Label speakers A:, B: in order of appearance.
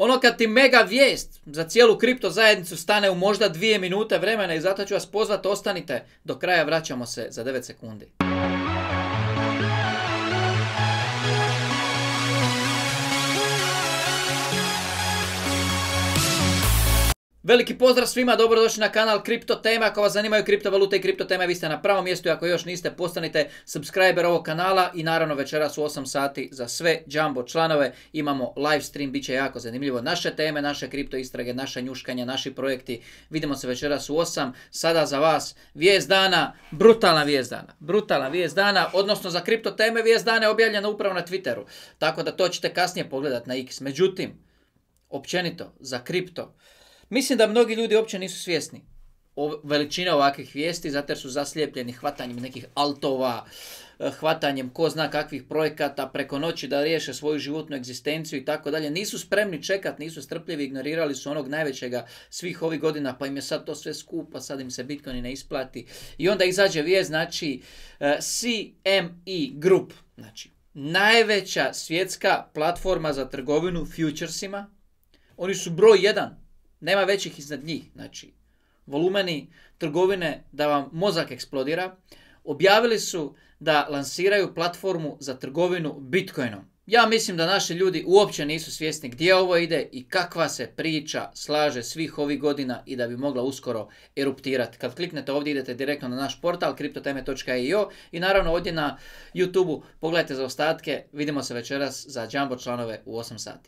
A: Ono kad ti mega vijest za cijelu kripto zajednicu stane u možda dvije minute vremena i zato ću vas pozvati, ostanite do kraja, vraćamo se za 9 sekundi. Veliki pozdrav svima, dobrodošli na kanal Kripto Tema. Ako vas zanimaju kriptovalute i kripto teme, vi ste na pravom mjestu. Ako još niste, postanite subscriber ovog kanala. I naravno večeras u 8 sati za sve Jumbo članove imamo live stream. Biće jako zanimljivo. Naše teme, naše kripto istrage, naše njuškanja, naši projekti. Vidimo se večeras u 8. Sada za vas vijest dana, brutalna vijest dana. Brutalna vijest dana, odnosno za kripto teme vijest dana je objavljena upravo na Twitteru. Tako da to ćete kasnije pogledati na X. Međutim, općenito, za kripto, Mislim da mnogi ljudi uopće nisu svjesni o veličine ovakvih vijesti, zato jer su zaslijepljeni hvatanjem nekih altova, eh, hvatanjem ko zna kakvih projekata preko noći da riješe svoju životnu egzistenciju i tako dalje. Nisu spremni čekat, nisu strpljivi, ignorirali su onog najvećega svih ovih godina, pa im je sad to sve skupa, sad im se Bitcoin ne isplati. I onda izađe vijest, znači eh, CME Group, znači najveća svjetska platforma za trgovinu futuresima, oni su broj jedan nema većih iznad njih. Znači, volumeni trgovine da vam mozak eksplodira. Objavili su da lansiraju platformu za trgovinu Bitcoinom. Ja mislim da naši ljudi uopće nisu svjesni gdje ovo ide i kakva se priča slaže svih ovih godina i da bi mogla uskoro eruptirati. Kad kliknete ovdje idete direktno na naš portal kriptoteme.io i naravno ovdje na YouTube-u pogledajte za ostatke. Vidimo se večeras za Jumbo članove u 8 sati.